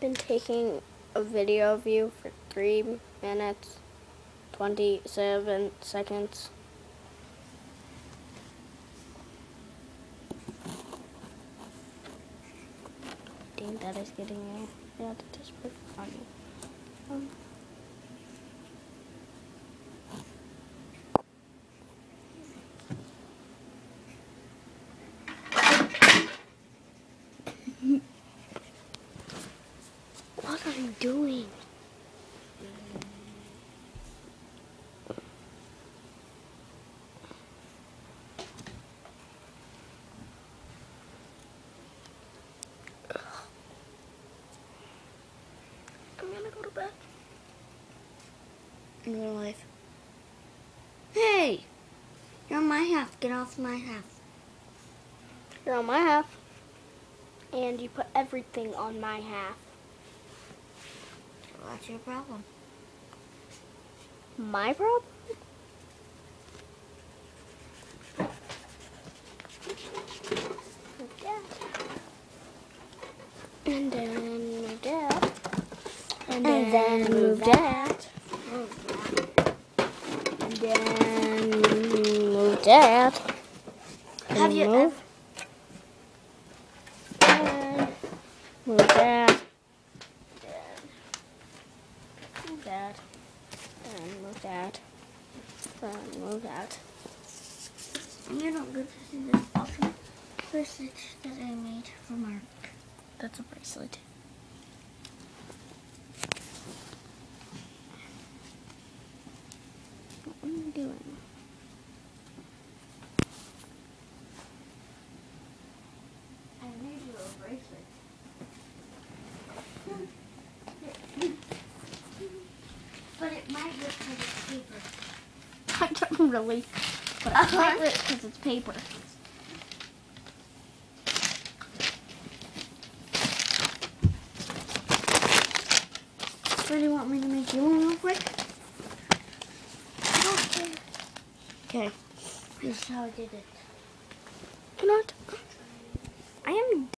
been taking a video of you for three minutes, 27 seconds. I think that is getting you. Yeah, that is pretty funny. Um, what are you doing? I'm gonna go to bed. in real life. Hey! You're on my half. Get off my half. You're on my half. And you put everything on my half. What's your problem? My problem? And then move that. And, And then then move move that. And then move that. Have you move? And move that. Then move that. Then move that. Then move that. And you don't get to see this awesome bracelet that I made for Mark. That's a bracelet. What am I doing? I made you a bracelet. but it might look like it's paper. I don't really. But I it because it's paper. So do you want me to make you one real quick? Okay. This is how I did it. Do not.